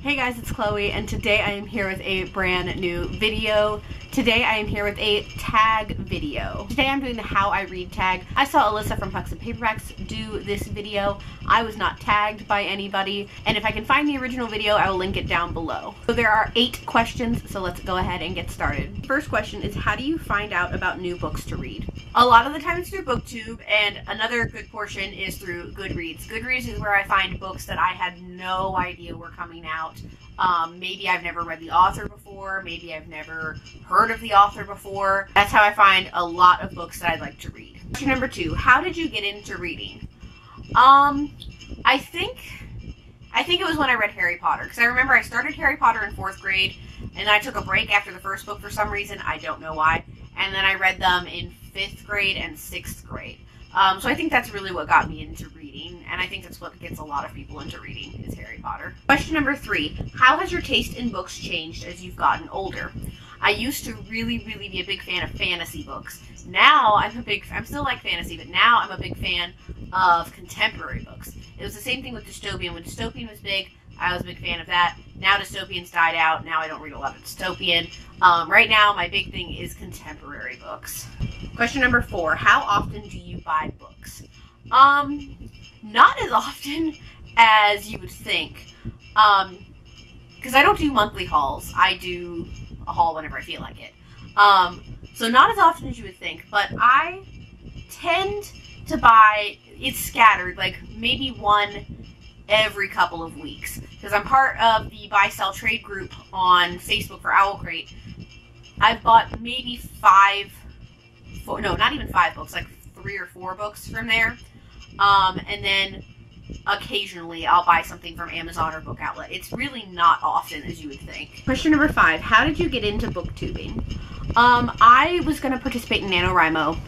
Hey guys, it's Chloe, and today I am here with a brand new video. Today I am here with a tag video. Today I'm doing the how I read tag. I saw Alyssa from Pucks and Paperbacks do this video. I was not tagged by anybody, and if I can find the original video, I will link it down below. So there are eight questions, so let's go ahead and get started. First question is how do you find out about new books to read? A lot of the time it's through BookTube, and another good portion is through Goodreads. Goodreads is where I find books that I had no idea were coming out. Um, maybe I've never read the author before, maybe I've never heard of the author before. That's how I find a lot of books that I'd like to read. Question number two, how did you get into reading? Um, I think I think it was when I read Harry Potter because I remember I started Harry Potter in fourth grade and I took a break after the first book for some reason. I don't know why. And then I read them in fifth grade and sixth grade. Um, so I think that's really what got me into reading, and I think that's what gets a lot of people into reading is Harry Potter. Question number three: How has your taste in books changed as you've gotten older? I used to really, really be a big fan of fantasy books. Now I'm a big, I'm still like fantasy, but now I'm a big fan of contemporary books. It was the same thing with dystopian. When dystopian was big, I was a big fan of that. Now dystopian's died out. Now I don't read a lot of dystopian. Um, right now, my big thing is contemporary books. Question number four: How often do you buy books? Um, not as often as you would think. Um, because I don't do monthly hauls. I do a haul whenever I feel like it. Um, so not as often as you would think, but I tend to buy. It's scattered, like maybe one every couple of weeks because I'm part of the buy sell trade group on Facebook for Owl Crate. I've bought maybe five, four, no, not even five books, like three or four books from there. Um, and then occasionally I'll buy something from Amazon or Book Outlet. It's really not often as you would think. Question number five How did you get into booktubing? Um, I was going to participate in NaNoWriMo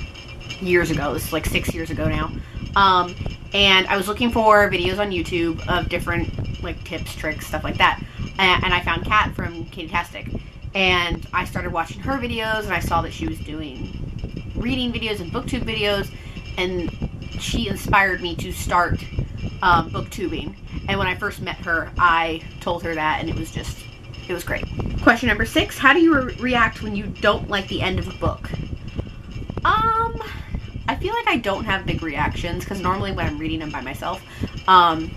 years ago. This is like six years ago now. Um, and I was looking for videos on YouTube of different like tips, tricks, stuff like that. And, and I found Kat from Katytastic, and I started watching her videos, and I saw that she was doing reading videos and booktube videos, and she inspired me to start um, booktubing. And when I first met her, I told her that, and it was just, it was great. Question number six: How do you re react when you don't like the end of a book? Um, I feel like I don't have big reactions because normally when I'm reading them by myself, um,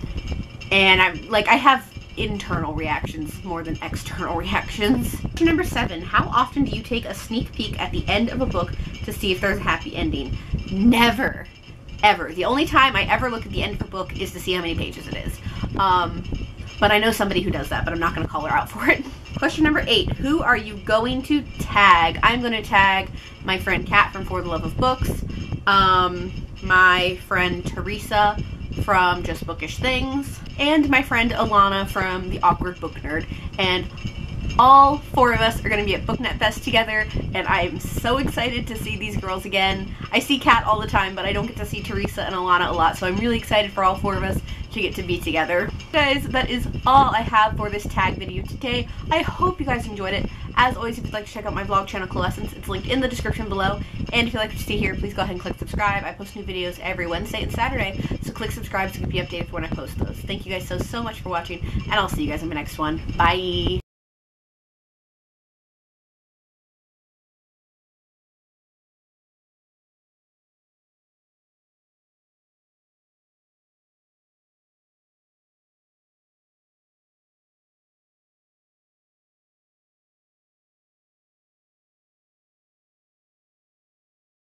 and I'm like I have internal reactions more than external reactions. Question number seven, how often do you take a sneak peek at the end of a book to see if there's a happy ending? Never. Ever. The only time I ever look at the end of a book is to see how many pages it is. Um, but I know somebody who does that, but I'm not going to call her out for it. Question number eight, who are you going to tag? I'm going to tag my friend Kat from For the Love of Books, um, my friend Teresa from Just Bookish Things, and my friend Alana from The Awkward Book Nerd. And all four of us are going to be at BookNet Fest together, and I'm so excited to see these girls again. I see Kat all the time, but I don't get to see Teresa and Alana a lot, so I'm really excited for all four of us to get to be together. Guys, that is all I have for this tag video today. I hope you guys enjoyed it. As always, if you'd like to check out my vlog channel, Coalescence, it's linked in the description below. And if you'd like to you see here, please go ahead and click subscribe. I post new videos every Wednesday and Saturday, so click subscribe to be updated for when I post those. Thank you guys so, so much for watching, and I'll see you guys in my next one. Bye!